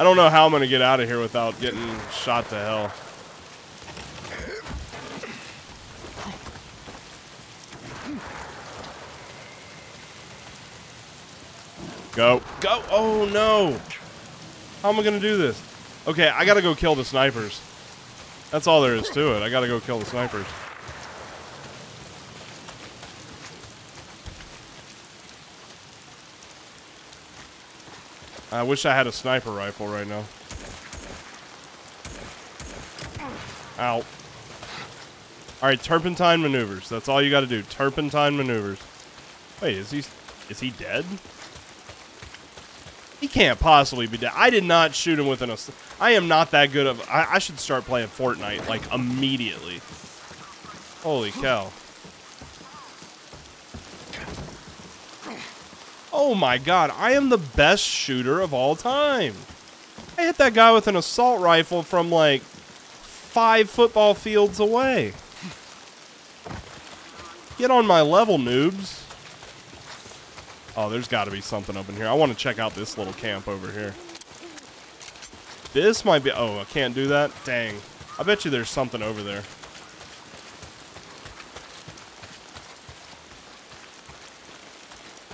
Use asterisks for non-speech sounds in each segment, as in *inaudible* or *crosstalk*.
I don't know how I'm going to get out of here without getting shot to hell. Go. Go. Oh, no. How am I going to do this? Okay, I got to go kill the snipers. That's all there is to it. I got to go kill the snipers. I wish I had a sniper rifle right now. Ow. Alright, turpentine maneuvers. That's all you gotta do. Turpentine maneuvers. Wait, is he is he dead? He can't possibly be dead. I did not shoot him with an I am not that good of I, I should start playing Fortnite like immediately. Holy cow. Oh my god, I am the best shooter of all time. I hit that guy with an assault rifle from like five football fields away. Get on my level, noobs. Oh, there's got to be something up in here. I want to check out this little camp over here. This might be... Oh, I can't do that? Dang. I bet you there's something over there.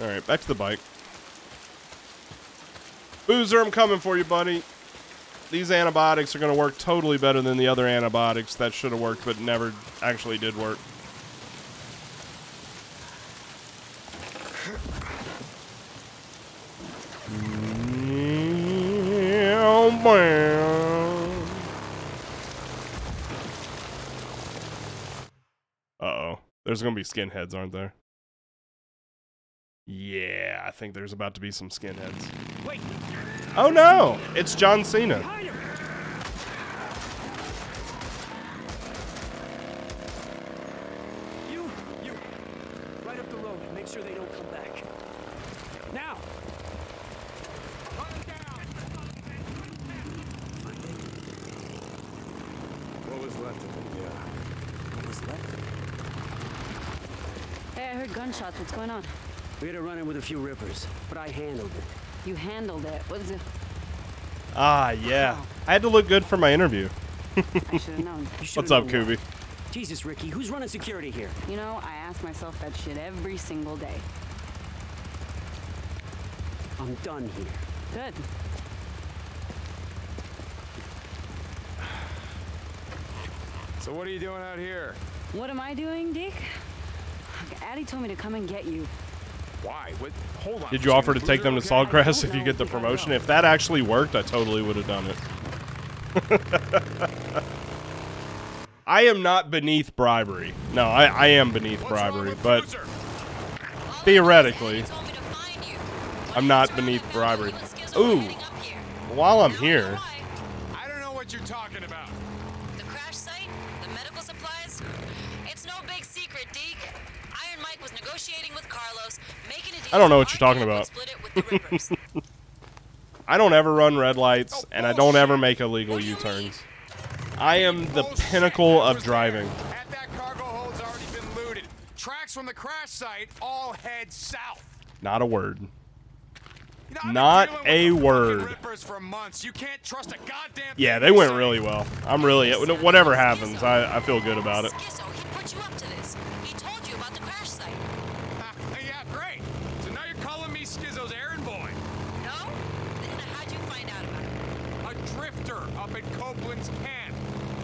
Alright, back to the bike. Boozer, I'm coming for you, buddy. These antibiotics are going to work totally better than the other antibiotics that should have worked but never actually did work. Uh-oh. There's going to be skinheads, aren't there? Yeah, I think there's about to be some skinheads. Wait, Oh no! It's John Cena. You, you, right up the road. Make sure they don't come back. Now. What was left of it, yeah. What was left? Hey, I heard gunshots. What's going on? We had a run-in with a few rippers, but I handled it. You handled it. What is it? Ah, yeah. I had to look good for my interview. *laughs* I should have known. You What's should've up, known Kubi? Jesus, Ricky, who's running security here? You know, I ask myself that shit every single day. I'm done here. Good. So what are you doing out here? What am I doing, Dick? Addie told me to come and get you. Why? What? Hold on. Did you offer to take them to Okay. Saltgrass if you get the I think I promotion? If that actually worked, I totally would have done it. *laughs* I am not beneath bribery. No, I, I am beneath bribery, but theoretically, I'm not beneath bribery. Ooh, while I'm here, I don't know what you're talking about. The crash site, the medical supplies. It's no big secret, Deke. Iron Mike was negotiating with Carlos, making a deal. I don't know what you're talking about. camp would Split it with the Rippers. *laughs* I don't ever run red lights, Oh, and I don't ever make illegal What do you mean? U-turns. I am the Bullshit. pinnacle of driving. At that cargo hold's already been looted. Tracks from the crash site all head south. Not a word. You know, I've been Not a word. For months. You can't trust a goddamn Yeah, they went really well. I'm really whatever happens, I, I feel good about it. Skizzo, he put you up to this. He told you about the crash site. Ah, yeah, great. So now you're calling me Skizzo's errand boy. No? Then how'd you find out about it? A drifter up at Copeland's camp.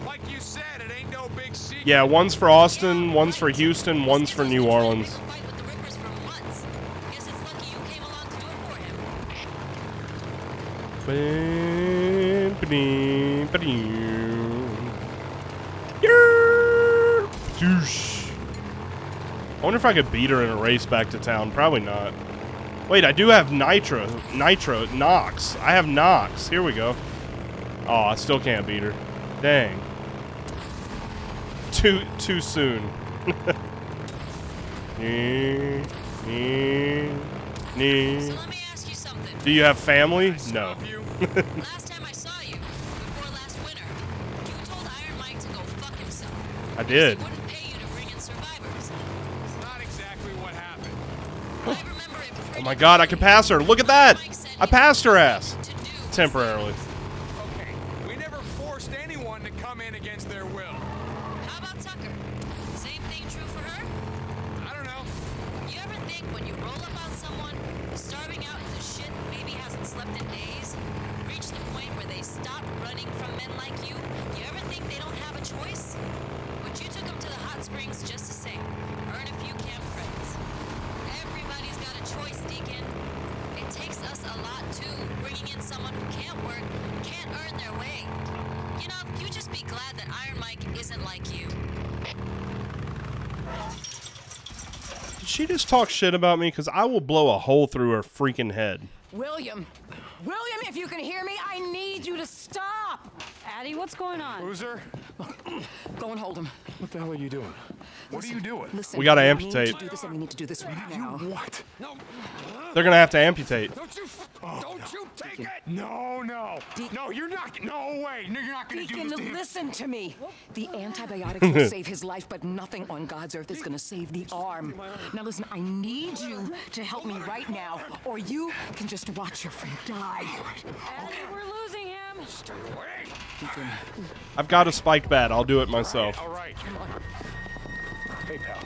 Like you said, it ain't no big secret. Yeah, one's for Austin, Yeah, one's for. Houston, one's for New been trying to Orleans. pick a fight with the Rippers for months. Guess it's lucky you came along to do it for him. Doosh. I wonder if I could beat her in a race back to town. Probably not. Wait, I do have Nitro. Nitro. Nox. I have Nox. Here we go. Oh, I still can't beat her. Dang. Too too soon. Nee, nee, nee. So let me ask you something. Do you have family? No. *laughs* Last time I saw you, before last winter, you told Iron Mike to go fuck himself. I did. He wouldn't pay you to bring in survivors. Not exactly what happened. I remember it *gasps* Oh my god, I can pass her. Look at that! I passed her ass. to do Temporarily. anyone to come in against their will. How about Tucker? Same thing true for her? I don't know. You ever think when you roll up on someone who's starving out in the shit, maybe hasn't slept in days, reach the point where they stop running from men like you? You ever think they don't have a choice? But you took them to the hot springs just the same. Earn a few camp credits. Everybody's got a choice, Deacon. It takes us a lot too, bringing in someone who can't work, can't earn their way. You know, you just be glad that Iron Mike isn't like you. Did she just talk shit about me? Because I will blow a hole through her freaking head. William! William, if you can hear me, I need you to stop! Addie, what's going on? Boozer, *clears throat* Go and hold him. what the hell are you doing? What are you doing? Listen, We gotta amputate. We need amputate. to do this, and we need to do this right now. What? No, They're gonna have to amputate. don't you, Oh, don't you take it! No, no, no, you're not. No way. No, you're not gonna do this to him. listen to me. The antibiotics *laughs* will save his life, but nothing on God's earth is going to save the arm. Now, listen, I need you to help me right now, or you can just watch your friend die. Addie, we're losing him. Deacon, I've got a spike bat. I'll do it myself. All right. Hey, pal.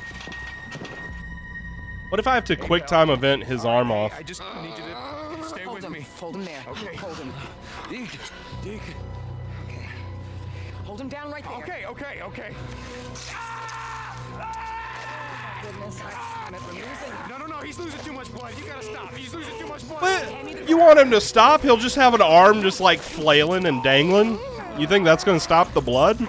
What if I have to quick time event his arm off? I just need to stay hold him. me. Hold him there. Okay. Hold him. Deke, Deke. Hold him down right there. Okay, okay, okay. Goodness, damn it, we're losing. No, no, no. He's losing too much blood. You gotta stop. He's losing too much blood. What? You want him to stop? He'll just have an arm just like flailing and dangling? You think that's gonna stop the blood?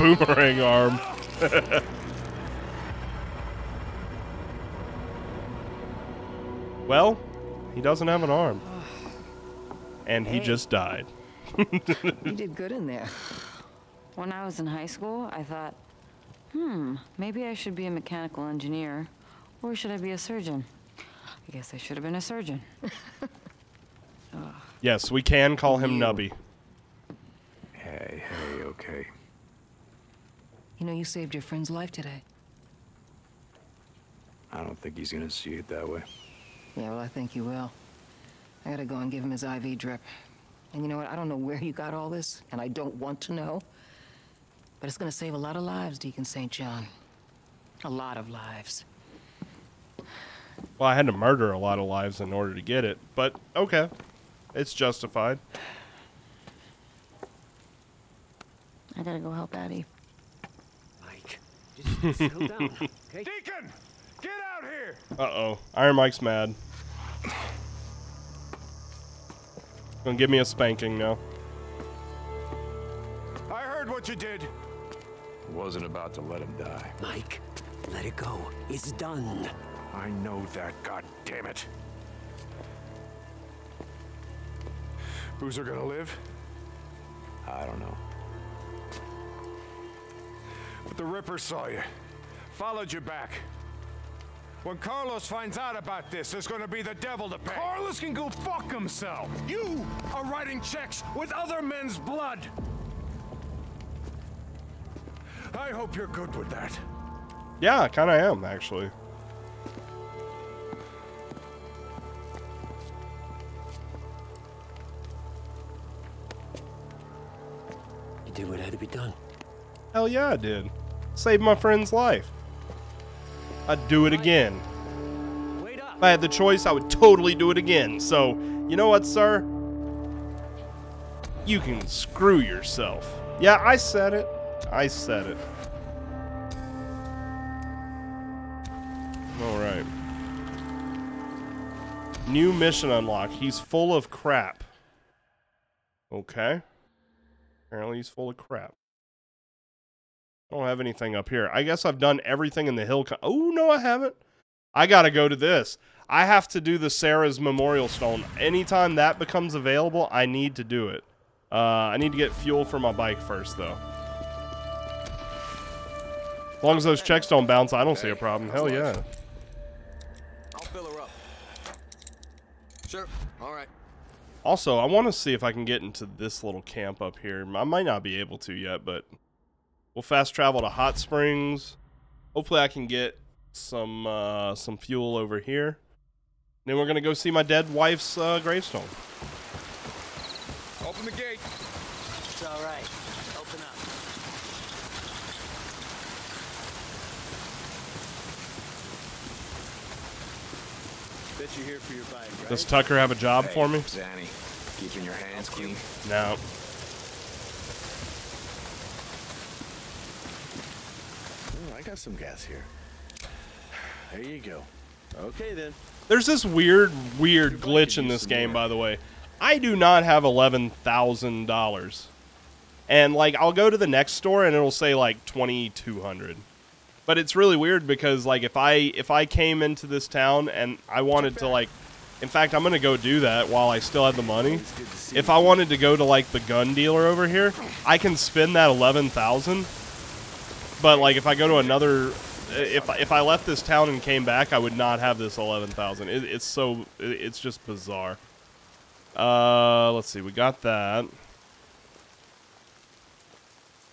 Boomerang arm. well, he doesn't have an arm. And he Hey. just died. *laughs* You did good in there. When I was in high school, I thought, hmm, maybe I should be a mechanical engineer. Or should I be a surgeon? I guess I should have been a surgeon. *laughs* Yes, we can call him You. Nubby. Hey, hey, okay. You know, you saved your friend's life today. I don't think he's gonna see it that way. Yeah, well, I think he will. I gotta go and give him his IV drip. And you know what? I don't know where you got all this, and I don't want to know. But it's gonna save a lot of lives, Deacon St. John. A lot of lives. Well, I had to murder a lot of lives in order to get it, but okay. It's justified. I gotta go help Addie. Mike, just settle down, *laughs* okay? Deacon, get out here. Uh oh. Iron Mike's mad. Gonna give me a spanking now. I heard what you did. Wasn't about to let him die. Mike, let it go. It's done. I know that. God damn it. Boozer gonna live? I don't know. But the Ripper saw you. Followed you back. When Carlos finds out about this, there's gonna be the devil to pay. Carlos can go fuck himself. You are writing checks with other men's blood. I hope you're good with that. Yeah, I kinda am, actually. You did what had to be done. Hell yeah, I did. Saved my friend's life. I'd do it again. If I had the choice, I would totally do it again. So, you know what, sir? You can screw yourself. Yeah, I said it. I said it. Alright. New mission unlocked. He's full of crap. Okay. Apparently he's full of crap. I don't have anything up here. I guess I've done everything in the hill. Oh, no, I haven't. I gotta go to this. I have to do the Sarah's Memorial Stone. Anytime that becomes available, I need to do it. Uh, I need to get fuel for my bike first, though. As long as those checks don't bounce, I don't see a problem. Hell yeah. I'll fill her up. Sure. All right. Also, I want to see if I can get into this little camp up here. I might not be able to yet, but we'll fast travel to Hot Springs. Hopefully, I can get some uh, some fuel over here. Then we're gonna go see my dead wife's uh, gravestone. Open the gate. It's all right. Open up. Bet you're here for your bike, right? Does Tucker have a job for me? Zanny, keeping your hands clean. No. Oh, I got some gas here. There you go. Okay then. There's this weird, weird glitch in this game, by the way. I do not have eleven thousand dollars, and like I'll go to the next store and it'll say like twenty two hundred. But it's really weird because like if I if I came into this town and I wanted to like, in fact I'm gonna go do that while I still have the money. If I wanted to go to like the gun dealer over here, I can spend that eleven thousand. But like if I go to another if if I left this town and came back, I would not have this eleven thousand. It, it's so it, it's just bizarre. Uh, let's see. We got that.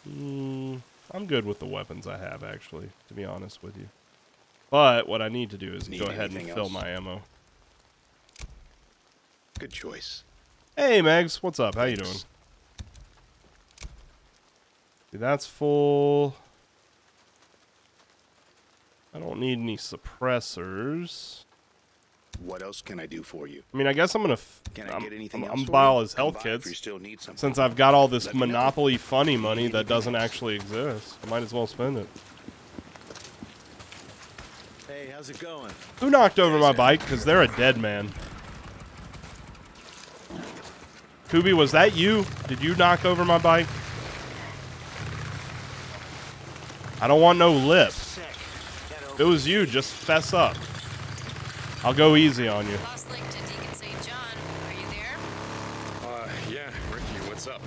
Mm, I'm good with the weapons I have, actually, to be honest with you. But what I need to do is Need go ahead and fill else? my ammo. Good choice. Hey, Megs, what's up? How you doing? See, that's full. I don't need any suppressors. What else can I do for you? I mean, I guess I'm gonna. Can I get anything I'm, else? I'm buy all his health kits. still need. Since I've got all this Let. Monopoly funny money that doesn't actually exist, I might as well spend it. Hey, how's it going? Who knocked over my bike? Because they're a dead man. Kubi, was that you? Did you knock over my bike? I don't want no lip. Sick. Get If it was you, just fess up. I'll go easy on you. Lost link to Deacon St. John. Are you there? Uh, yeah, Ricky, what's up?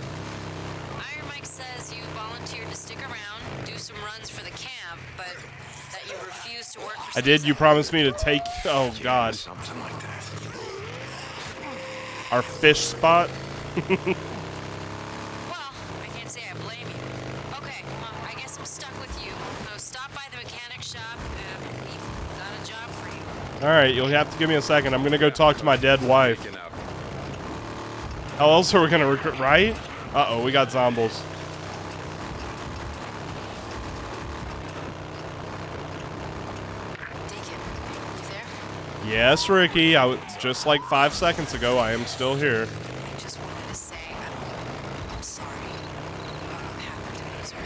Iron Mike says you volunteered to stick around, do some runs for the camp, but that you refused to work for I did. You promised me to take. Oh God, Something like that. our fish spot. *laughs* All right, you'll have to give me a second. I'm gonna go talk to my dead wife. How else are we gonna recruit? Right? Uh oh, we got zombies. Yes, Ricky. I was just like five seconds ago. I am still here. I just wanted to say I'm, I'm sorry about what happened to Boozer.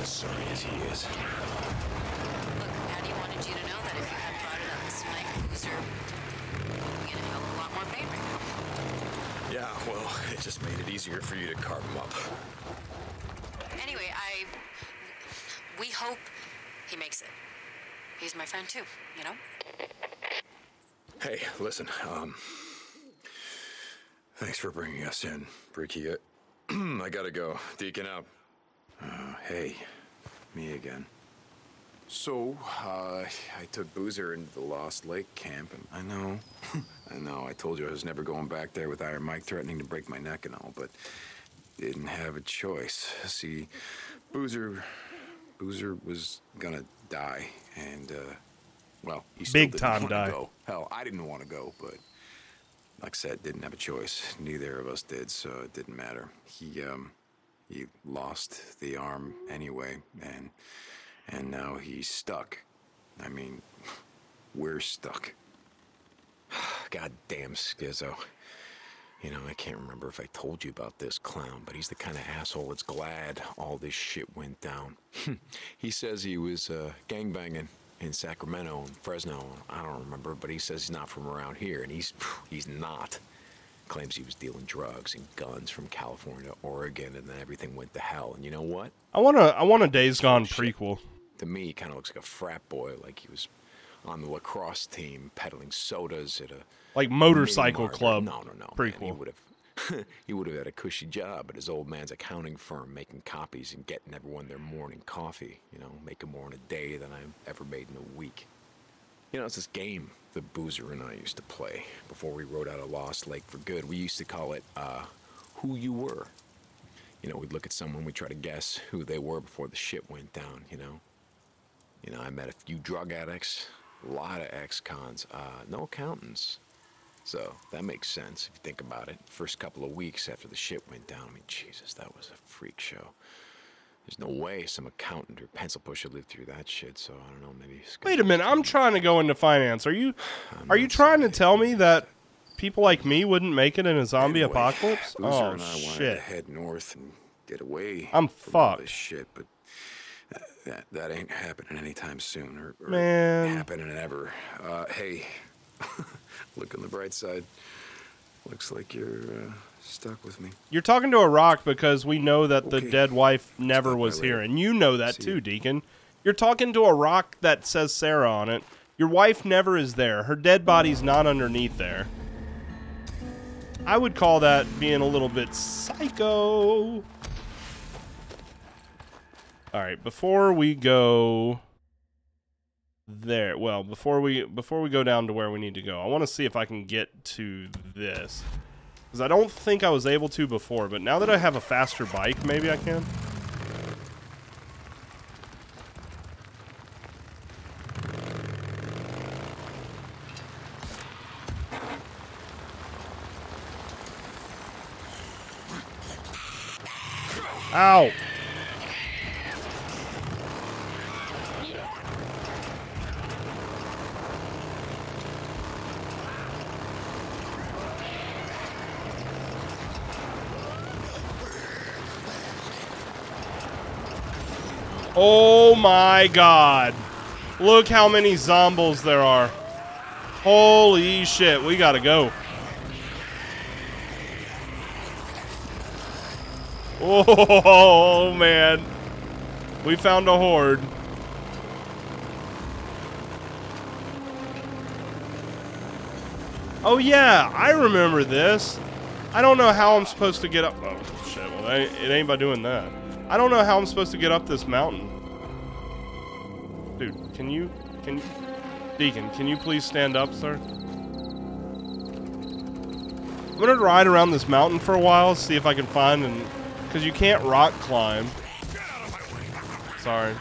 As sorry as he is. Look, Patty wanted you to know that if you had brought it up this night, Boozer would get a hell of a lot more pain right now. Yeah, well, it just made it easier for you to carve him up. Anyway, I. We hope he makes it. He's my friend too, you know? Hey, listen, um. Thanks for bringing us in, Ricky. Uh, I gotta go. Deacon out. Uh, hey, me again. So, uh, I took Boozer into the Lost Lake camp, and I know, *laughs* I know, I told you I was never going back there with Iron Mike threatening to break my neck and all, but didn't have a choice. See, Boozer, Boozer was gonna die, and, uh, well, he still Big didn't time wanna die. Go. Hell, I didn't want to go, but like I said, didn't have a choice. Neither of us did, so it didn't matter. He, um, he lost the arm anyway, and and now he's stuck. I mean, we're stuck. *sighs* Goddamn Skizzo. You know, I can't remember if I told you about this clown, but he's the kind of asshole that's glad all this shit went down. *laughs* he says he was uh, gangbanging in Sacramento and Fresno. I don't remember, but he says he's not from around here, and he's *sighs* he's not. Claims he was dealing drugs and guns from California Oregon, and then everything went to hell. And you know what? I want to. I want a Days Gone prequel. To me, he kind of looks like a frat boy, like he was on the lacrosse team peddling sodas at a Like Motorcycle. Club No, no, no. man. He prequel. would have. *laughs* he would have had a cushy job at his old man's accounting firm, making copies and getting everyone their morning coffee. You know, making more in a day than I ever made in a week. You know, it's this game the Boozer and I used to play before we rode out of Lost Lake for good. We used to call it uh, "Who You Were." You know, we'd look at someone, we'd try to guess who they were before the shit went down. You know. You know, I met a few drug addicts, a lot of ex-cons, uh, no accountants. So that makes sense if you think about it. First couple of weeks after the shit went down, I mean, Jesus, that was a freak show. There's no way some accountant or pencil pusher lived through that shit. So I don't know, maybe. Wait a minute, I'm trying to go into finance. Are you are you trying to tell me that people like me wouldn't make it in a zombie Anyway, apocalypse? Boozer Oh and I wanted to shit. head north and get away. I'm fucked. this shit, but that, that that ain't happening anytime soon, or, or Man. happening ever. Uh, hey, *laughs* look on the bright side. Looks like you're uh, stuck with me. You're talking to a rock because we know that the dead wife never Stop was here, and you know that See too, you. Deacon. You're talking to a rock that says Sarah on it. Your wife never is there. Her dead body's not underneath there. I would call that being a little bit psycho. All right, before we go there, well, before we before we go down to where we need to go, I want to see if I can get to this. Because I don't think I was able to before, but now that I have a faster bike, maybe I can. Ow! Oh my god. Look how many zombies there are. Holy shit, we gotta go. *laughs* Oh man. We found a horde. Oh yeah, I remember this. I don't know how I'm supposed to get up. Oh shit! Well, it ain't, by doing that. I don't know how I'm supposed to get up this mountain. Can you, can, Deacon, can you please stand up, sir? I'm gonna ride around this mountain for a while, see if I can find and, cause you can't rock climb. Sorry.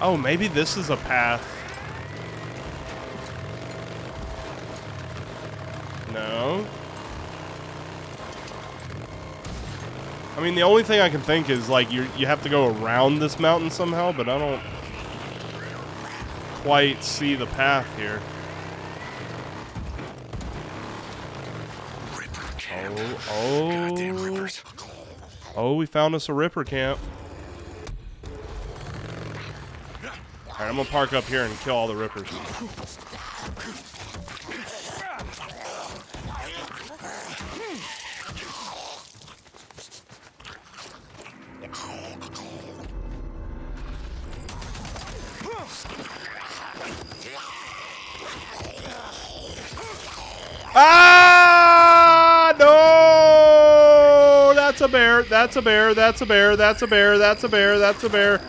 Oh, maybe this is a path. I mean, the only thing I can think is like you you have to go around this mountain somehow, but I don't quite see the path here. Oh, oh. Oh, we found us a Ripper camp. Alright, I'm gonna park up here and kill all the Rippers. That's a bear. That's a bear. That's a bear. That's a bear. That's a bear.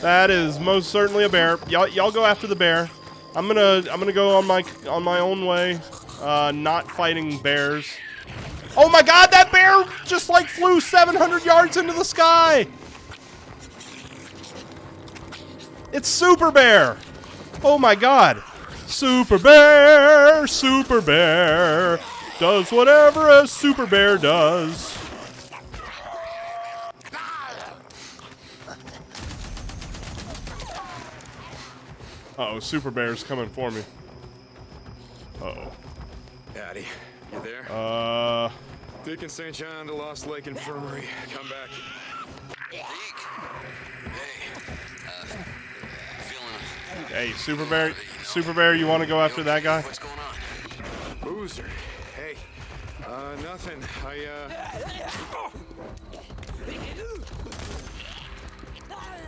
That is most certainly a bear. Y'all, y'all go after the bear. I'm gonna, I'm gonna go on my, on my own way. Uh, not fighting bears. Oh my God! That bear just like flew 700 yards into the sky. It's Super Bear. Oh my God. Super Bear, Super Bear, does whatever a Super Bear does. Uh oh, Super Bear's coming for me. Uh oh. Addie, you there? Uh, Deacon St. John to Lost Lake Infirmary. Come back. hey, Super Bear, Super Bear, you want to go after that guy? What's going on? Boozer. Hey. Uh, nothing. I, uh.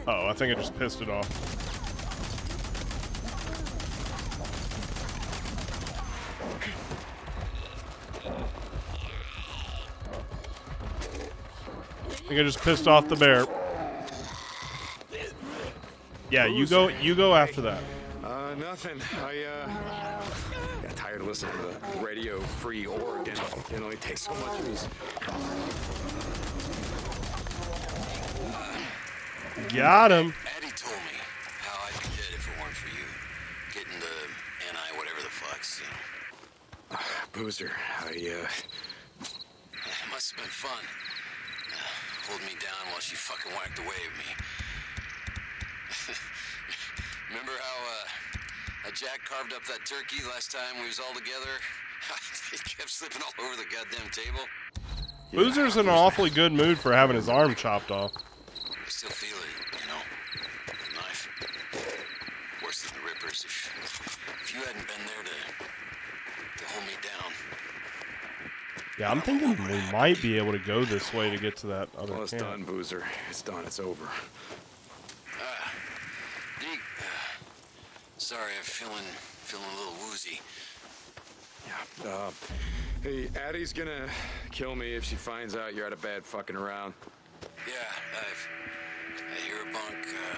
Oh, I think I just pissed it off. Think I just pissed off the bear. Yeah, you go. You go after that. Uh, nothing. I, uh. Got tired of listening to the radio free Oregon. It only takes so much of these. Got him. Addie told me how I'd be dead if it weren't for you. Getting the NI whatever the fucks, you know. Boozer, I, uh, It must have been fun. Holding me down while she fucking whacked away at me. *laughs* Remember how, uh, Jack carved up that turkey last time we was all together? *laughs* it kept slipping all over the goddamn table. Boozer's in an awfully good mood for having his arm chopped off. I still feel it, you know? The knife. Worse than the Rippers. If, if you hadn't been there to, to hold me down, Yeah, I'm thinking we might be able to go this way to get to that other well, it's camp. done, Boozer. It's done. It's over. Deke, uh, sorry, I'm feeling feeling a little woozy. Yeah. Uh, hey, Addie's gonna kill me if she finds out you're out of bed fucking around. Yeah, I've I hear a bunk uh,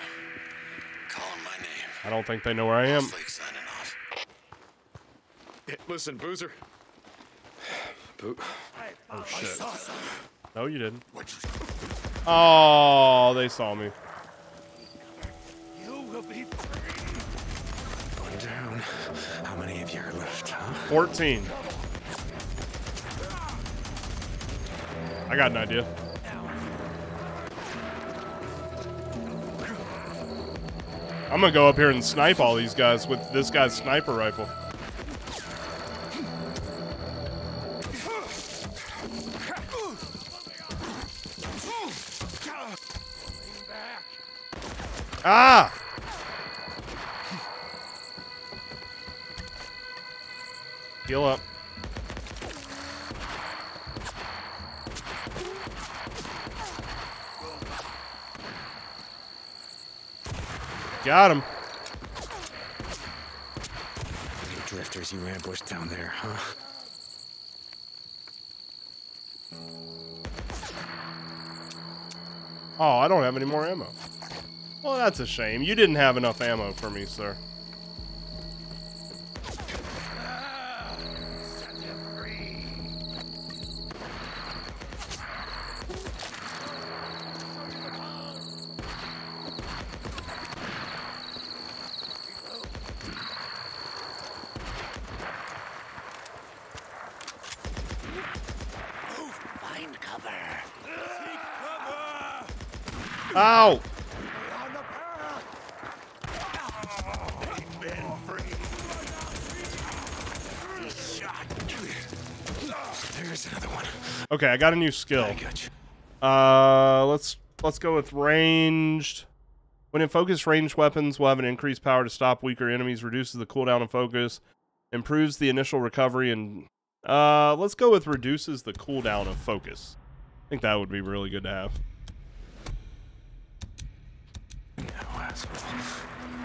calling my name. I don't think they know where I am. Flake off. Hey, listen, Boozer. Boo. Oh shit. No, you didn't. Oh, they saw me. You will be Going down. How many of you are left, huh? 14. I got an idea. I'm gonna go up here and snipe all these guys with this guy's sniper rifle. Ah! Heal up. Got him. You drifters you ambushed down there, huh? Oh, I don't have any more ammo. Well, that's a shame. You didn't have enough ammo for me, sir. Okay, I got a new skill. I got you. Uh, let's let's go with ranged. When in focus, ranged weapons will have an increased power to stop weaker enemies, reduces the cooldown of focus, improves the initial recovery, and uh, let's go with reduces the cooldown of focus. I think that would be really good to have.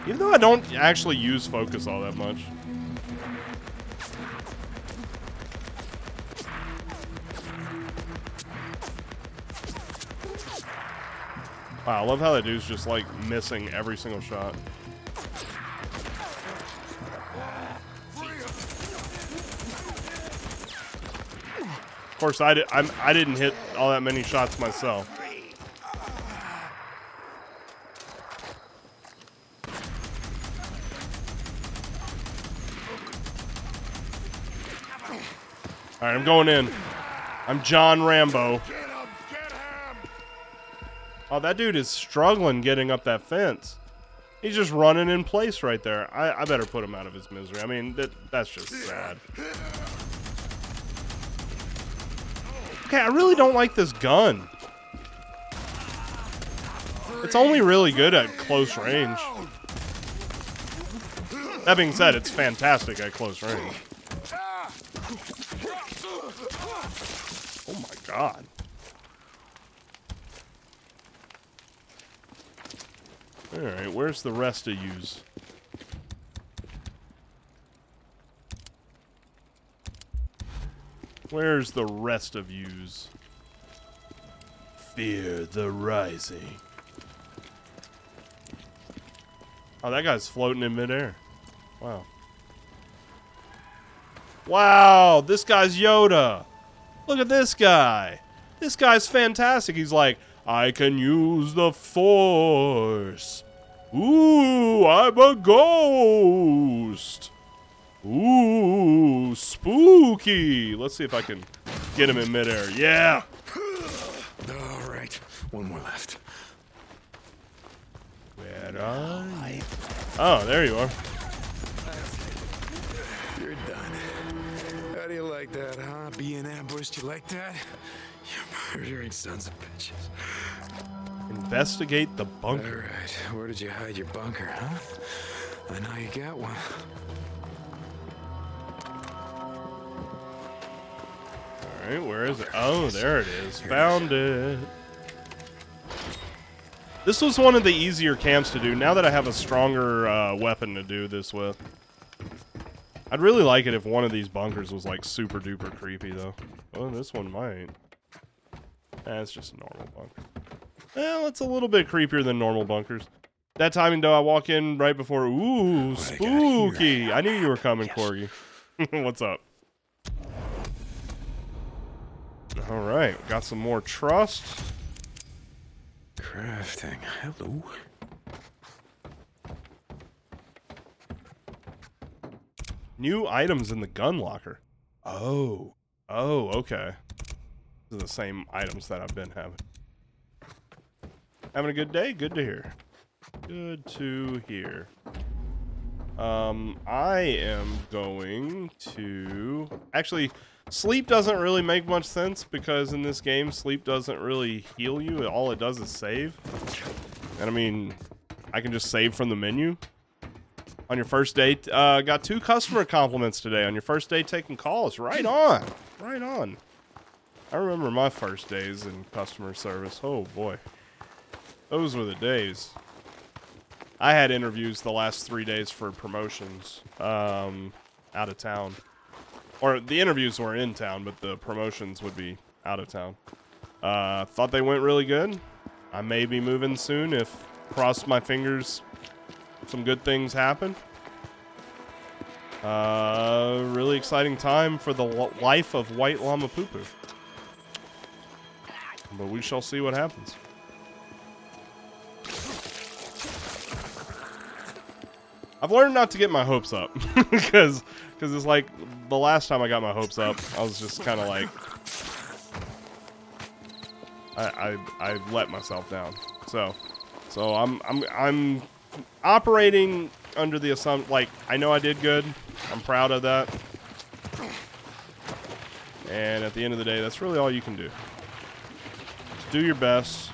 Even though I don't actually use focus all that much. Wow, I love how that dude's just like missing every single shot. Of course, I, di- I'm, I didn't hit all that many shots myself. All right, I'm going in. I'm John Rambo. That dude is struggling getting up that fence. He's just running in place right there. I, I better put him out of his misery. I mean, that, that's just sad. Okay, I really don't like this gun. It's only really good at close range. That being said, it's fantastic at close range. Oh my god. Alright, where's the rest of yous? Where's the rest of yous? Fear the rising. Oh, that guy's floating in midair. Wow. Wow, this guy's Yoda. Look at this guy. This guy's fantastic. He's like, I can use the force. Ooh, I'm a ghost. Ooh, spooky. Let's see if I can get him in midair. Yeah. All right, one more left. Where are you? Oh, there you are. You're done. How do you like that, huh? Being ambushed, you like that? You murdering sons of bitches. Investigate the bunker. right, where did you hide your bunker, huh? I know you got one. All right, where is it? Oh, there it is. Found it. This was one of the easier camps to do. Now that I have a stronger uh, weapon to do this with, I'd really like it if one of these bunkers was like super duper creepy, though. Oh, this one might. That's just a normal bunker. Well, it's a little bit creepier than normal bunkers. That timing, though, I walk in right before. Ooh, oh, spooky! I knew you were coming, Corgi. *laughs* What's up? All right, got some more trust. Crafting. Hello. New items in the gun locker. Oh. Oh, okay. The same items that I've been having. Having a good day? Good to hear. Good to hear. Um, I am going to... Actually, sleep doesn't really make much sense because in this game, sleep doesn't really heal you. All it does is save. And I mean, I can just save from the menu on your first date. Uh, got two customer compliments today on your first day taking calls. Right on. Right on. I remember my first days in customer service. Oh boy. Those were the days. I had interviews the last three days for promotions um, out of town. Or the interviews were in town, but the promotions would be out of town. Uh, thought they went really good. I may be moving soon if, cross my fingers, some good things happen. Uh, really exciting time for the life of White Llama Poo Poo. But we shall see what happens. I've learned not to get my hopes up *laughs* because because it's like the last time I got my hopes up, I was just kind of like I, I I let myself down. So so I'm I'm I'm operating under the assumption like I know I did good. I'm proud of that. And at the end of the day, that's really all you can do. Do your best.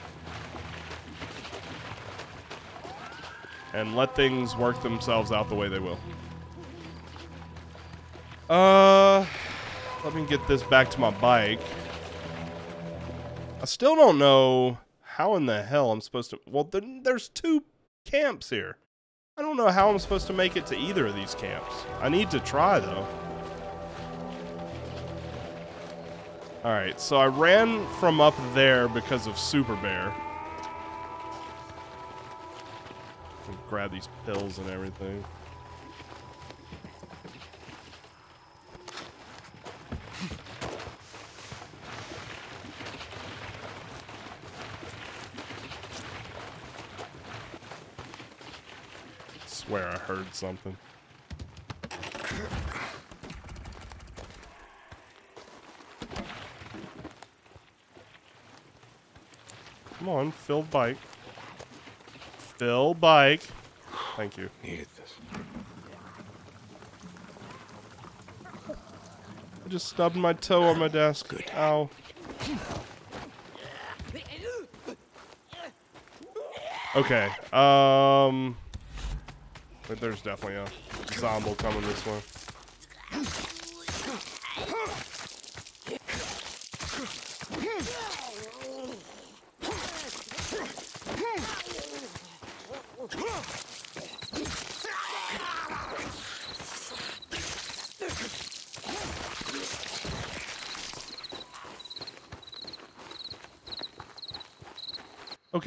And let things work themselves out the way they will. Uh, let me get this back to my bike. I still don't know how in the hell I'm supposed to. Well, then there's two camps here. I don't know how I'm supposed to make it to either of these camps. I need to try though. Alright, so I ran from up there because of Super Bear. Grab these pills and everything. Swear I heard something. Come on, fill bike. Fill bike. Thank you. Need this. I just stubbed my toe on my desk. Ow. Okay. Um. But there's definitely a zombie coming this way.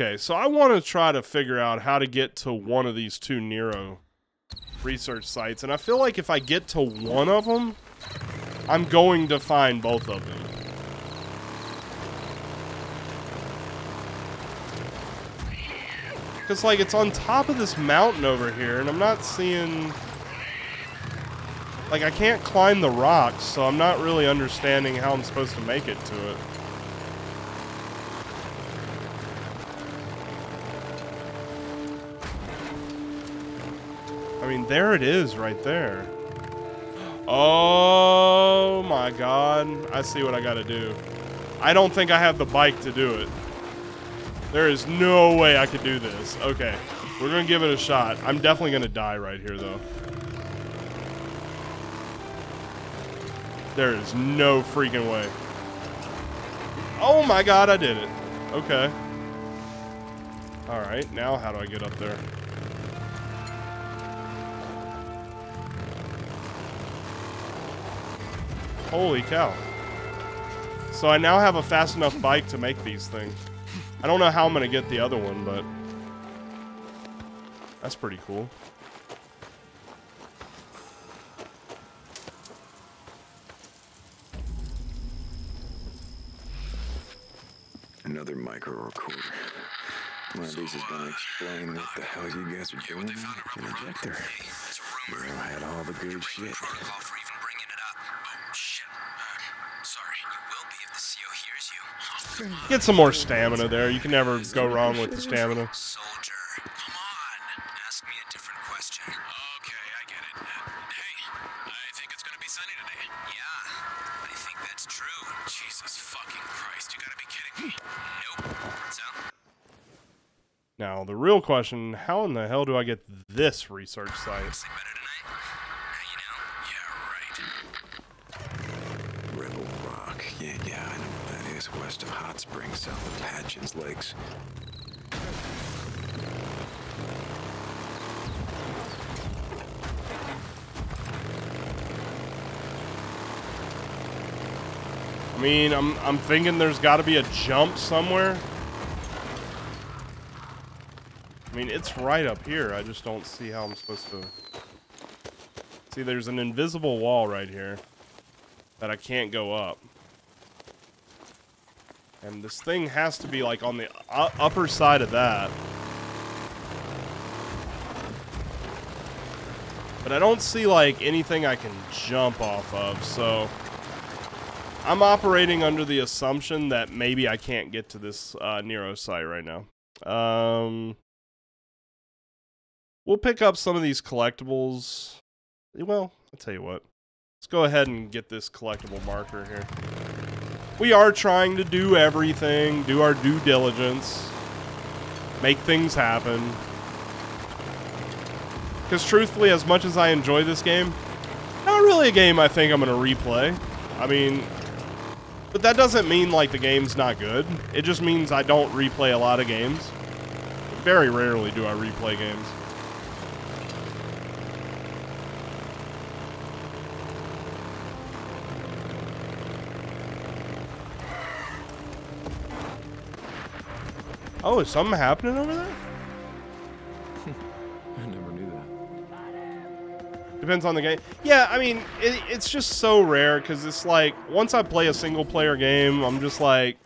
Okay, so I want to try to figure out how to get to one of these two Nero research sites, and I feel like if I get to one of them, I'm going to find both of them. Because, like, it's on top of this mountain over here, and I'm not seeing... Like, I can't climb the rocks, so I'm not really understanding how I'm supposed to make it to it. There it is right there. Oh my god. I see what I gotta do. I don't think I have the bike to do it. There is no way I could do this. Okay. We're gonna give it a shot. I'm definitely gonna die right here, though. There is no freaking way. Oh my god, I did it. Okay. Alright, now how do I get up there? Holy cow. So I now have a fast enough bike to make these things. I don't know how I'm going to get the other one, but... That's pretty cool. Another micro recorder. One of these is gonna explain what the hell you guys are doing. An ejector. I had all the good shit. Get some more stamina there. You can never go wrong with the stamina. Soldier, come on. Ask me a different question. Okay, I get it. Uh, hey, I think it's gonna be sunny today. Yeah, I think that's true. Jesus fucking Christ, you gotta be kidding me. Nope. So, Now, the real question, how in the hell do I get this research site? sleep better tonight? Of Hot Springs, south of Patjens Lakes. I mean, I'm, I'm thinking there's got to be a jump somewhere. I mean, it's right up here. I just don't see how I'm supposed to... See, there's an invisible wall right here that I can't go up. And this thing has to be, like, on the upper side of that. But I don't see, like, anything I can jump off of, so... I'm operating under the assumption that maybe I can't get to this uh, Nero site right now. Um, we'll pick up some of these collectibles. Well, I'll tell you what. Let's go ahead and get this collectible marker here. We are trying to do everything, do our due diligence, make things happen. Because truthfully, as much as I enjoy this game, not really a game I think I'm going to replay. I mean, but that doesn't mean like the game's not good. It just means I don't replay a lot of games. Very rarely do I replay games. Oh, is something happening over there? *laughs* I never knew that. Depends on the game. Yeah, I mean, it, it's just so rare because it's like once I play a single player game, I'm just like,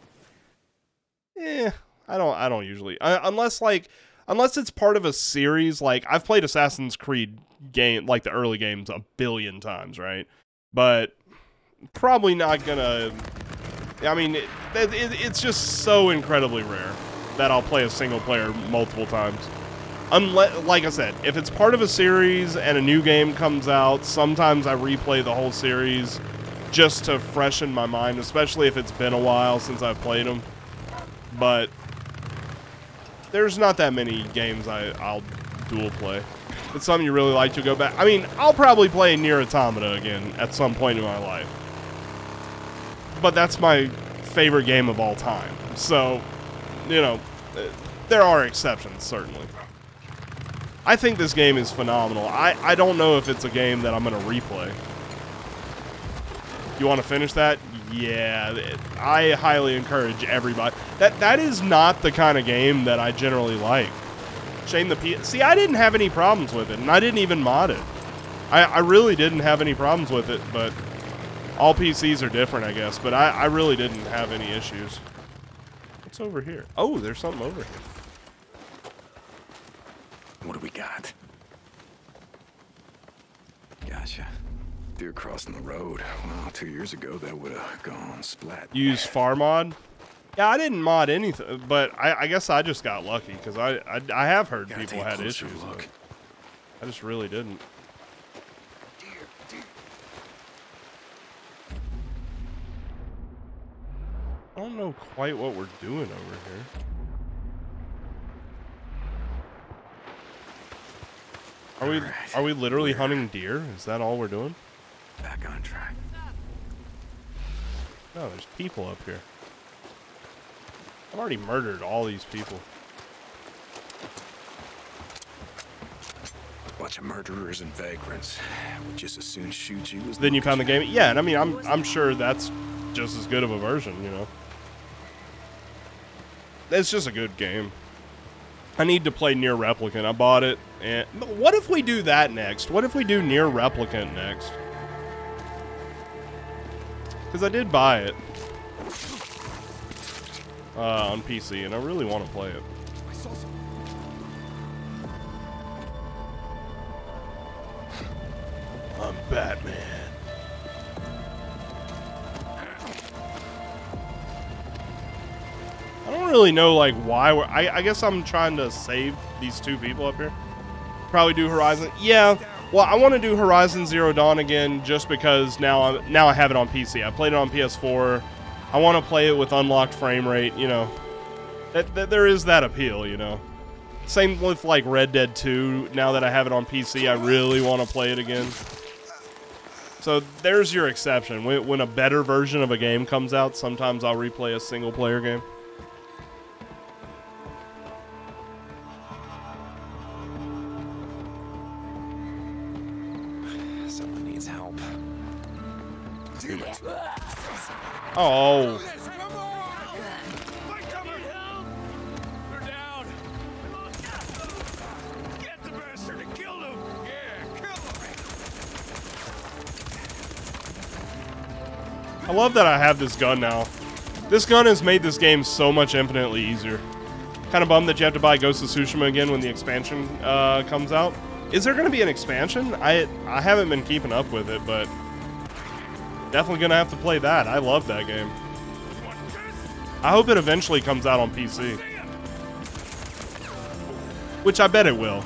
eh, I don't, I don't usually, I, unless like, unless it's part of a series. Like I've played Assassin's Creed game, like the early games, a billion times, right? But probably not gonna. I mean, it, it, it's just so incredibly rare that I'll play a single player multiple times. Unless, like I said, if it's part of a series and a new game comes out, sometimes I replay the whole series just to freshen my mind, especially if it's been a while since I've played them. But there's not that many games I, I'll dual play. It's something you really like to go back. I mean, I'll probably play NieR Automata again at some point in my life. But that's my favorite game of all time. So, you know, there are exceptions, certainly. I think this game is phenomenal. I, I don't know if it's a game that I'm going to replay. You want to finish that? Yeah, I highly encourage everybody. That That is not the kind of game that I generally like. Shame the P. See, I didn't have any problems with it, and I didn't even mod it. I, I really didn't have any problems with it, but all PCs are different, I guess. But I, I really didn't have any issues. What's over here? Oh, there's something over here. What do we got? Gotcha. Deer crossing the road. Well, two years ago, that would have gone splat. Use FAR mod. Yeah, I didn't mod anything, but I, I guess I just got lucky because I, I I have heard Gotta people had issues. look. but I just really didn't. I don't know quite what we're doing over here. Are we Alright, are we literally hunting deer? Is that all we're doing? Back on track. No, there's people up here. I've already murdered all these people. Bunch of murderers and vagrants. Would just as soon shoot you as Then you found the game. Yeah, and I mean, I'm I'm sure that's just as good of a version, you know. It's just a good game. I need to play NieR Replicant. I bought it, and what if we do that next? What if we do NieR Replicant next? Because I did buy it uh, on PC, and I really want to play it. Really know like why we're. I, I guess I'm trying to save these two people up here. Probably do Horizon. Yeah. Well, I want to do Horizon Zero Dawn again just because now I'm now I have it on PC. I played it on PS4. I want to play it with unlocked frame rate. You know, that, that there is that appeal. You know. Same with like Red Dead 2. Now that I have it on PC, I really want to play it again. So there's your exception. When, when a better version of a game comes out, sometimes I'll replay a single player game. Him. I love that I have this gun now. This gun has made this game so much infinitely easier. Kind of bummed that you have to buy Ghost of Tsushima again when the expansion uh, comes out. Is there going to be an expansion? I I haven't been keeping up with it, but definitely going to have to play that. I love that game. I hope it eventually comes out on PC. Which I bet it will.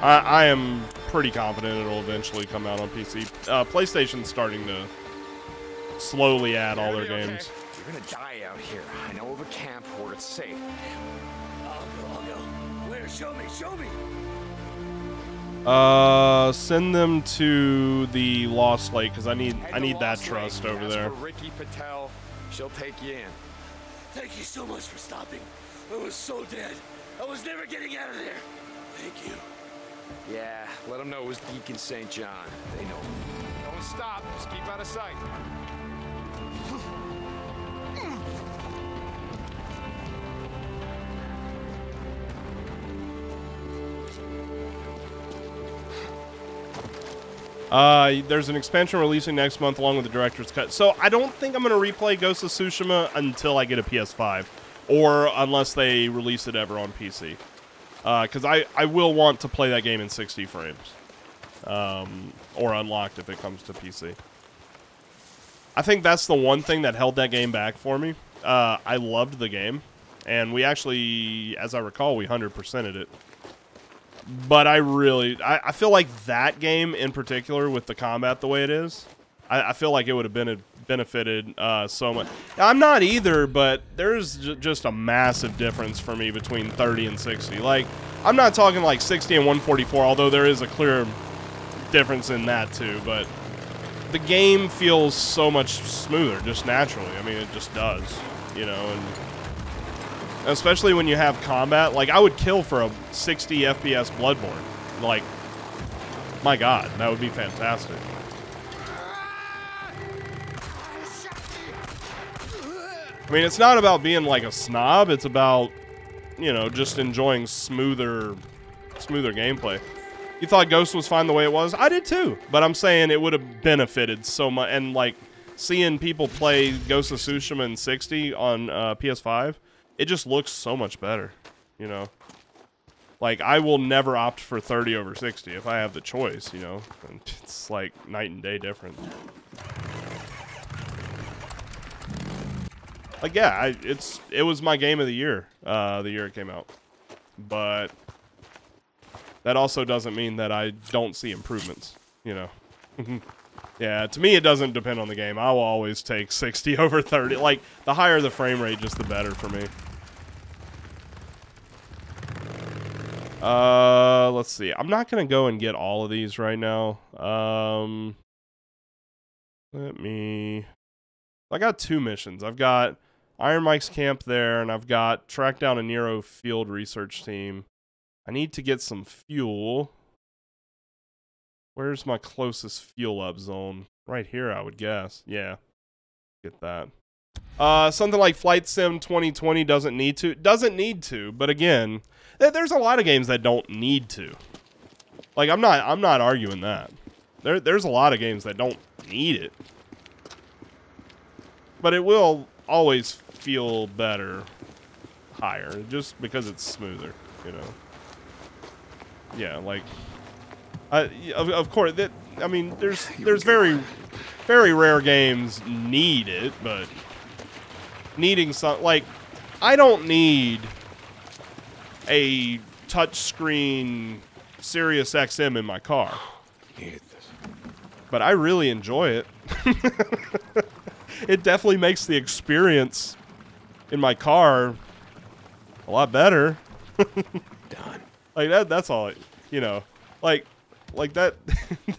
I, I am pretty confident it'll eventually come out on PC. Uh, PlayStation's starting to slowly add all their games. You're gonna die out here. I know of a camp where it's safe. I'll go, I'll go. Where? Show me, show me. Uh, send them to the Lost Lake because I need I need that trust over there. Ricky Patel. She'll take you in. Thank you so much for stopping. I was so dead. I was never getting out of there. Thank you. Yeah, let them know it was Deacon St. John. They know. Don't stop. Just keep out of sight. Uh, there's an expansion releasing next month along with the director's cut. So I don't think I'm gonna replay Ghost of Tsushima until I get a PS5, or unless they release it ever on PC. Because I I will want to play that game in 60 frames, um, or unlocked if it comes to PC. I think that's the one thing that held that game back for me. Uh, I loved the game, and we actually, as I recall, we 100%ed it. But I really, I, I feel like that game in particular, with the combat the way it is, I, I feel like it would have been benefited uh, so much. I'm not either, but there's just a massive difference for me between 30 and 60. Like, I'm not talking like 60 and 144, although there is a clear difference in that too. But the game feels so much smoother, just naturally. I mean, it just does, you know, and especially when you have combat. Like, I would kill for a 60 FPS Bloodborne. Like, my God, that would be fantastic. I mean, it's not about being like a snob. It's about, you know, just enjoying smoother, smoother gameplay. You thought Ghost was fine the way it was? I did too. But I'm saying it would have benefited so much. And like seeing people play Ghost of Tsushima in 60 on uh, PS5, it just looks so much better. You know. Like I will never opt for 30 over 60 if I have the choice, you know. And it's like night and day difference. Like yeah, I, it's it was my game of the year, uh, the year it came out. But that also doesn't mean that I don't see improvements, you know. *laughs* yeah, to me it doesn't depend on the game. I will always take 60 *laughs* over 30. Like the higher the frame rate, just the better for me. Uh, let's see. I'm not gonna go and get all of these right now. Um, let me. I got two missions. I've got Iron Mike's camp there, and I've got track down a Nero field research team. I need to get some fuel. Where's my closest fuel up zone? Right here, I would guess. Yeah, get that. Uh, something like Flight Sim 2020 doesn't need to. Doesn't need to, but again, there's a lot of games that don't need to. Like I'm not I'm not arguing that. There there's a lot of games that don't need it. But it will always feel better higher just because it's smoother, you know. Yeah, like I of, of course that I mean there's *sighs* there's very very rare games need it, but needing some like I don't need a touchscreen Sirius XM in my car. But I really enjoy it. *laughs* it definitely makes the experience in my car a lot better. *laughs* Done. Like that that's all you know. Like like that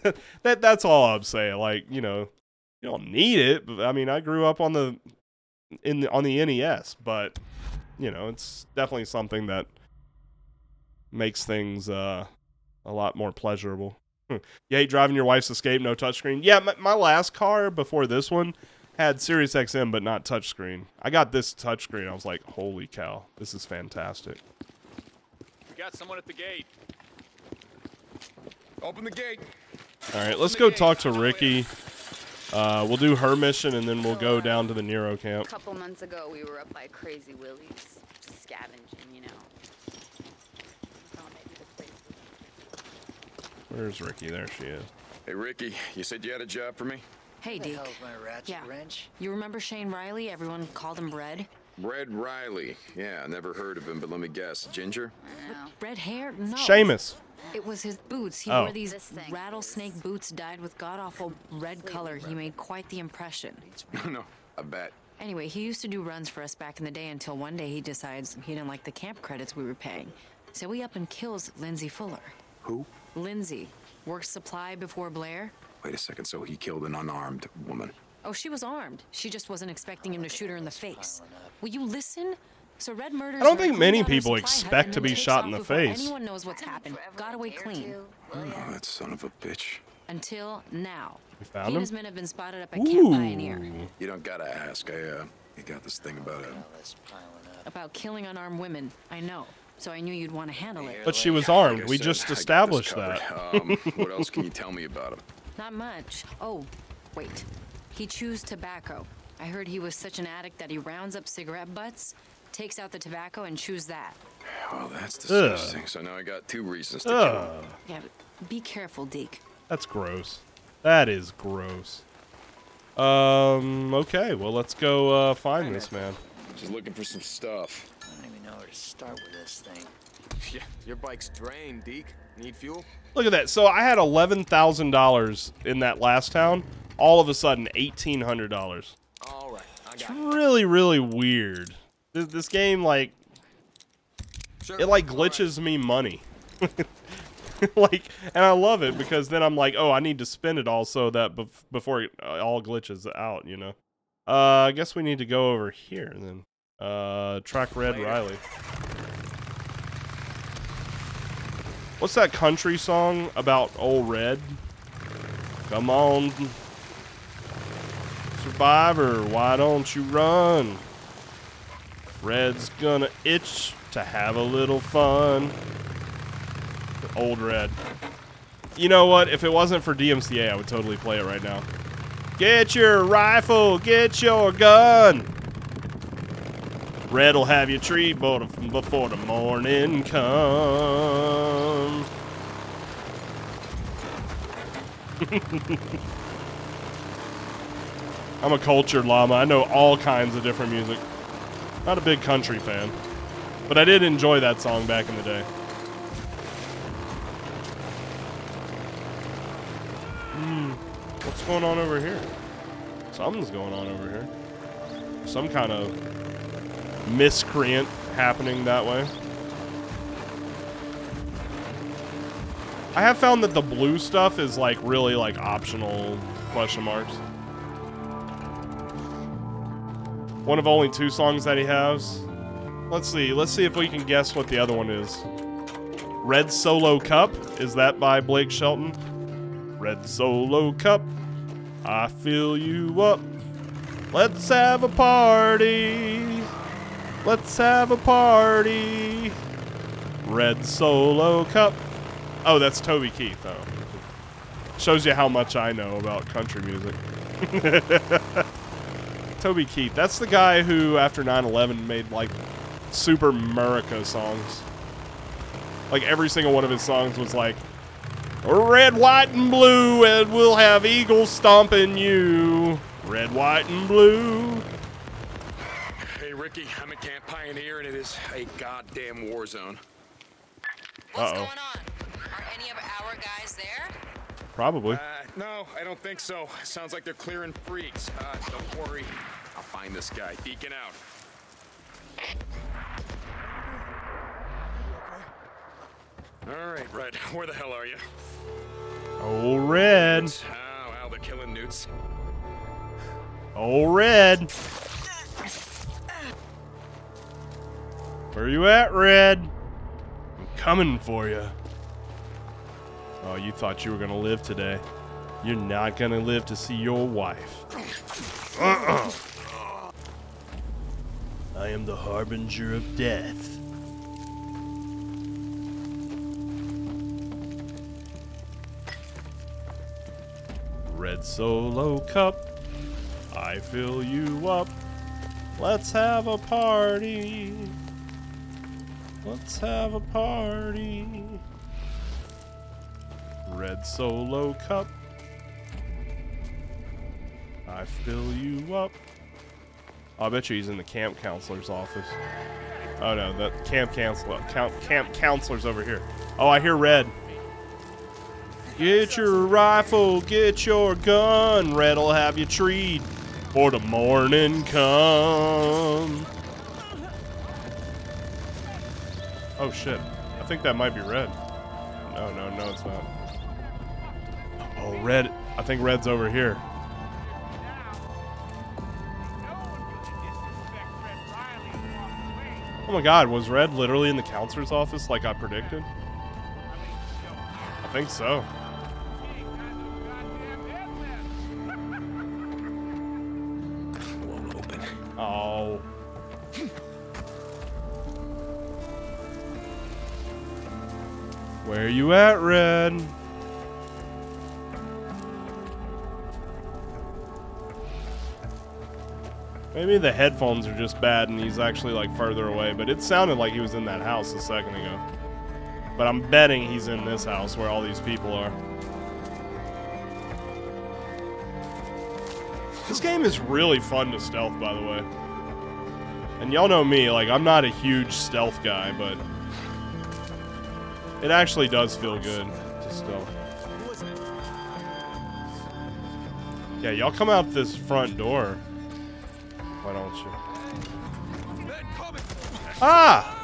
*laughs* that that's all I'm saying. Like, you know, you don't need it, but I mean, I grew up on the in the, on the NES, but you know, it's definitely something that makes things uh, a lot more pleasurable. you hate driving your wife's Escape, no touchscreen. Yeah, my, my last car before this one had Sirius XM, but not touchscreen. I got this touchscreen. I was like, holy cow, this is fantastic. We got someone at the gate. Open the gate. All right, let's go talk to Ricky. Uh, we'll do her mission, and then we'll go down to the Nero camp. A couple months ago, we were up by Crazy Willie's, scavenging, you know. Thought maybe the place was- Where's Ricky? There she is. Hey, Ricky, you said you had a job for me? Hey, The Deke. my Yeah. wrench? You remember Shane Riley? Everyone called him Red. Red Riley. Yeah, never heard of him, but let me guess. Ginger? Red hair? No. Seamus. It was his boots. He Oh. wore these rattlesnake boots dyed with god awful red color. He made quite the impression. *laughs* no, I bet. Anyway, he used to do runs for us back in the day until one day he decides he didn't like the camp credits we were paying. So he up and kills Lindsay Fuller. Who? Lindsay worked supply before Blair. Wait a second, so he killed an unarmed woman. Oh, she was armed. She just wasn't expecting him to shoot her in the face. Will you listen? So Red murders. I don't think many people expect to be shot in the face. Anyone knows what's happened. Got away clean. Oh, that son of a bitch. Until now. You he found him? his men have been spotted up at Camp Pioneer. You don't gotta ask. I, uh, I got this thing about it. All this piling up. About killing unarmed women. I know. So I knew you'd want to handle it. But she was Like armed. I We said, just I got this established that. Um, what else can you *laughs* tell me about him? Not much. Oh, wait. He chews tobacco. I heard he was such an addict that he rounds up cigarette butts, takes out the tobacco, and chews that. Oh, that's disgusting. So now I got two reasons to kill him. Yeah, but be careful, Deke. That's gross. That is gross. Um, okay, well, let's go uh, find this man. Just looking for some stuff. I don't even know where to start with this thing. *laughs* Yeah, your bike's drained, Deke. Need fuel? Look at that. So I had $11,000 in that last town. All of a sudden, $1,800. All right, I got it. really, really weird. This, this game, like, Sure. it, like, all right. glitches me money. *laughs* like, and I love it because then I'm like, oh, I need to spend it all so that bef- before it uh, all glitches out, you know? Uh, I guess we need to go over here then. Uh, track Red Later. Riley. What's that country song about old Red? Come on, Survivor, why don't you run? Red's gonna itch to have a little fun. Old Red. You know what? If it wasn't for DMCA, I would totally play it right now. Get your rifle, get your gun. Red will have your tree before the morning comes. *laughs* I'm a cultured llama. I know all kinds of different music. Not a big country fan, but I did enjoy that song back in the day. Hmm, what's going on over here? Something's going on over here. Some kind of miscreant happening that way. I have found that the blue stuff is like really like optional question marks. One of only two songs that he has. Let's see. Let's see if we can guess what the other one is. Red Solo Cup. Is that by Blake Shelton? Red Solo Cup. I fill you up. Let's have a party. Let's have a party. Red Solo Cup. Oh, that's Toby Keith, though. Shows you how much I know about country music. *laughs* Toby Keith. That's the guy who, after 9-11, made, like, super America songs. Like, every single one of his songs was like, Red, white, and blue, and we'll have eagles stomping you. Red, white, and blue. Hey, Ricky, I'm a Camp Pioneer, and it is a goddamn war zone. What's Uh-oh. going on? Are any of our guys there? Probably. Uh, no, I don't think so. Sounds like they're clearing freaks. Uh, don't worry. I'll find this guy. Deacon out. All right, Red. *laughs* Where the hell are you? Oh, Red. Oh, wow, they're killing newts. Oh, Red. Where you at, Red? I'm coming for you. Oh, you thought you were gonna live today. You're not gonna live to see your wife. Uh-uh. I am the harbinger of death. Red Solo Cup, I fill you up. Let's have a party. Let's have a party. Red Solo Cup, I fill you up. Oh, I bet you he's in the camp counselor's office. Oh no, the camp counselor, count, camp counselor's over here. Oh, I hear red. Get your rifle, get your gun. Red'll have you treed for the morning come. Oh shit. I think that might be red. No, no, no, it's not. Oh, red. I think red's over here. Oh my god, was red literally in the counselor's office like I predicted? I think so. Where are you at, Red? Maybe the headphones are just bad and he's actually like further away, but it sounded like he was in that house a second ago. But I'm betting he's in this house where all these people are. This game is really fun to stealth, by the way. And y'all know me, like, I'm not a huge stealth guy, but it actually does feel good stealth. Yeah, y'all come out this front door. Why don't you? Ah!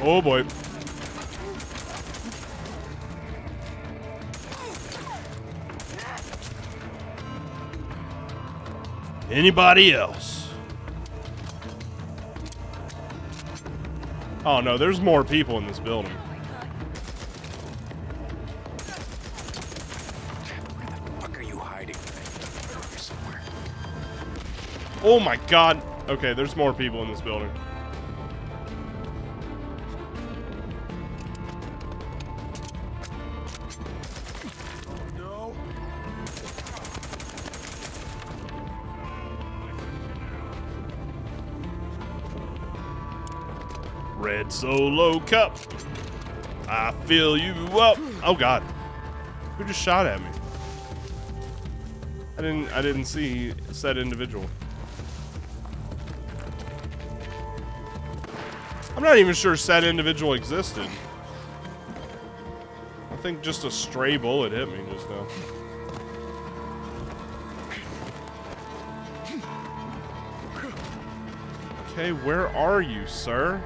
Oh boy. Anybody else? Oh no, there's more people in this building. Oh my god. Okay, there's more people in this building. Red Solo Cup. I fill you up. Oh God, who just shot at me? I didn't. I didn't see said individual. I'm not even sure said individual existed. I think just a stray bullet hit me just now. Okay, where are you, sir?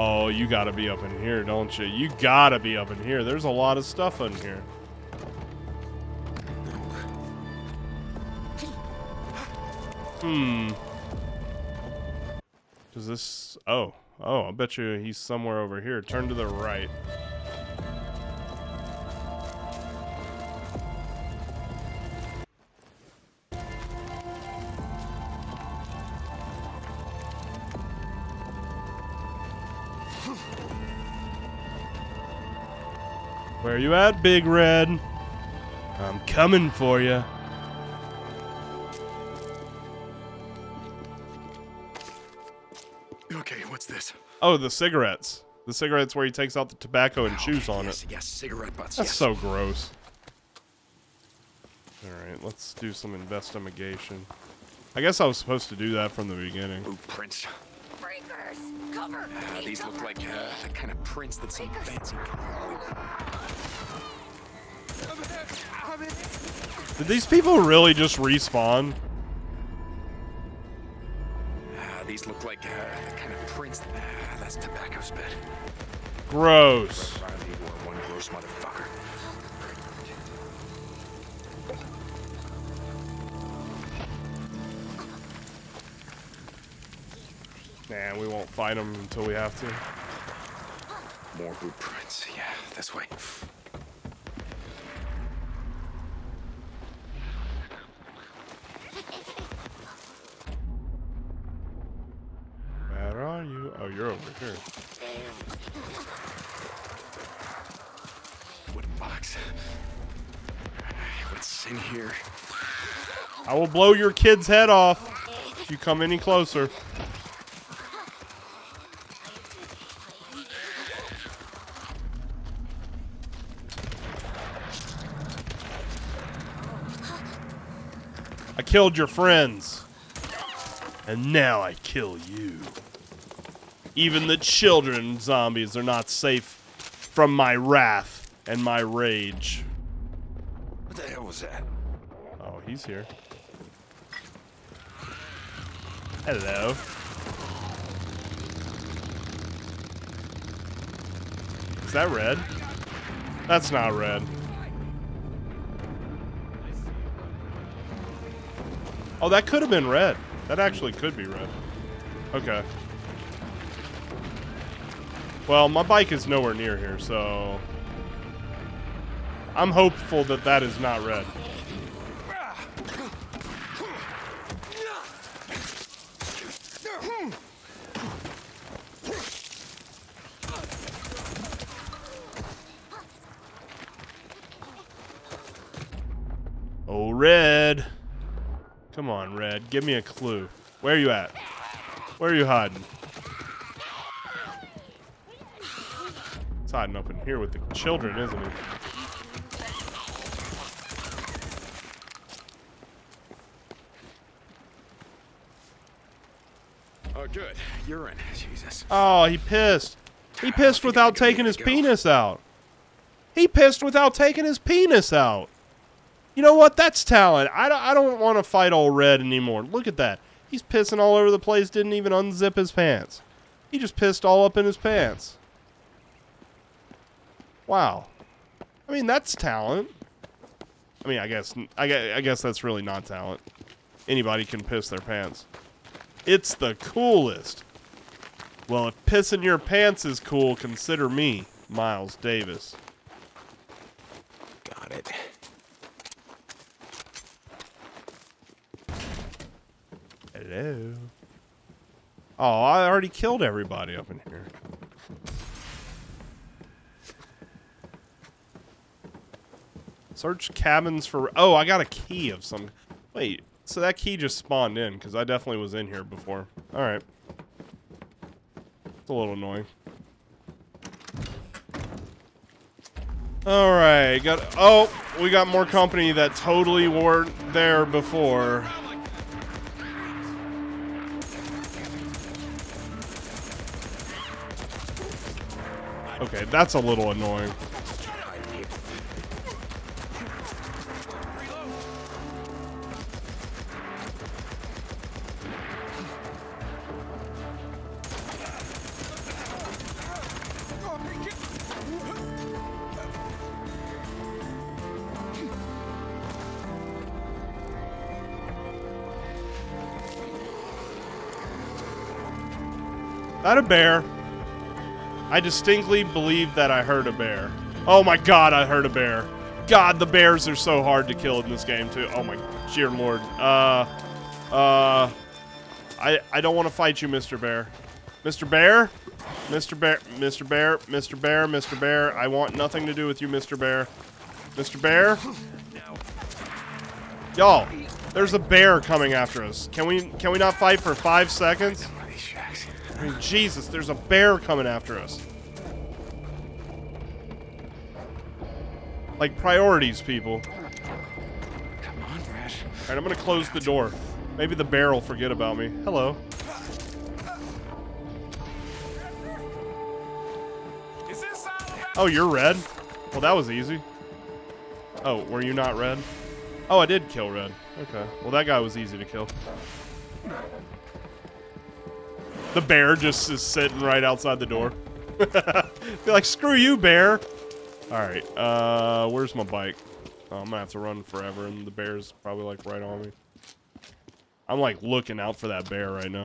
Oh, you gotta be up in here, don't you? You gotta be up in here. There's a lot of stuff in here. Hmm. Does this... Oh. Oh, I bet you he's somewhere over here. Turn to the right. Where you at, Big Red? I'm coming for you. Okay, what's this? Oh, the cigarettes. The cigarettes where he takes out the tobacco and chews on yes, it. Yes, cigarette butts. That's yes. so gross. Alright, let's do some investigation. I guess I was supposed to do that from the beginning. Prints. Breakers, cover. Uh, these look like uh, the kind of prints that some fancy. Did these people really just respawn? Uh, these look like uh, the kind of prints. Uh, that's tobacco spit. Gross. One gross motherfucker. Nah, we won't fight them until we have to. More blueprints. Yeah, this way. Where are you? Oh, you're over here. Wooden box. What's in here? I will blow your kid's head off if you come any closer. I killed your friends. And now I kill you. Even the children zombies are not safe from my wrath and my rage. What the hell was that? Oh, he's here. Hello. Is that red? That's not red. Oh, that could have been red. That actually could be red. Okay. Well, my bike is nowhere near here, so... I'm hopeful that that is not red. Oh, Red. Come on, Red. Give me a clue. Where are you at? Where are you hiding? It's hiding up in here with the children, isn't it? Oh, good. Urine. Jesus. Oh, he pissed. He pissed without taking his penis out. He pissed without taking his penis out. You know what? That's talent. I don't, I don't want to fight all Red anymore. Look at that. He's pissing all over the place, didn't even unzip his pants. He just pissed all up in his pants. Wow. I mean, that's talent. I mean, I guess I guess, I guess that's really not talent. Anybody can piss their pants. It's the coolest. Well, if pissing your pants is cool, consider me, Miles Davis. Got it. Hello. Oh, I already killed everybody up in here. Search cabins for. Oh, I got a key of some. Wait, so that key just spawned in because I definitely was in here before. All right. It's a little annoying. All right, got oh, we got more company that totally weren't there before. Okay, that's a little annoying. That a bear. I distinctly believe that I heard a bear. Oh my god, I heard a bear. God, the bears are so hard to kill in this game too. Oh my dear lord. Uh, uh, I I don't want to fight you, Mr. Bear. Mr. Bear, Mr. Bear, Mr. Bear, Mr. Bear, Mr. Bear. I want nothing to do with you, Mr. Bear. Mr. Bear. Y'all, there's a bear coming after us. Can we can we not fight for five seconds? I mean, Jesus, there's a bear coming after us. Like priorities, people. Come on, Brad. Alright, I'm gonna close the door. Maybe the bear will forget about me. Hello. Oh, you're red? Well, that was easy. Oh, were you not red? Oh, I did kill red. Okay. Well, that guy was easy to kill. The bear just is sitting right outside the door. *laughs* Be like, screw you, bear. All right. Uh, where's my bike? Oh, I'm gonna have to run forever, and the bear's probably like right on me. I'm like looking out for that bear right now.